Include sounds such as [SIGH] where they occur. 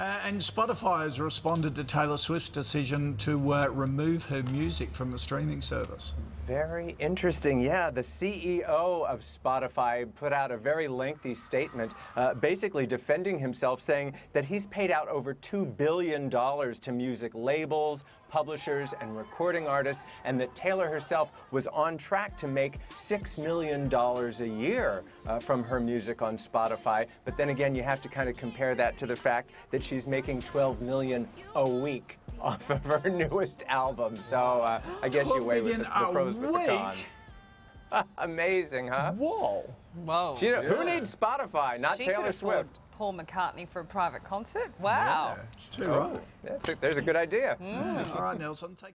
Uh, and Spotify has responded to Taylor Swift's decision to uh, remove her music from the streaming service. Very interesting. Yeah, the CEO of Spotify put out a very lengthy statement uh, basically defending himself, saying that he's paid out over $2 billion to music labels, publishers, and recording artists, and that Taylor herself was on track to make $6 million a year uh, from her music on Spotify. But then again, you have to kind of compare that to the fact that she's making 12 million a week [LAUGHS] off of her newest album. So uh, I guess you weigh with the, the pros with the cons. [LAUGHS] Amazing, huh? Whoa. Whoa. She, Who needs Spotify? Not she Taylor could afford Swift. Paul McCartney for a private concert? Wow. Too oh, right. Yeah, there's a good idea. Mm. All right, Nelson. Take